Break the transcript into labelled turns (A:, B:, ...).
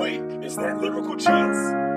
A: Wait, is that lyrical
B: chance?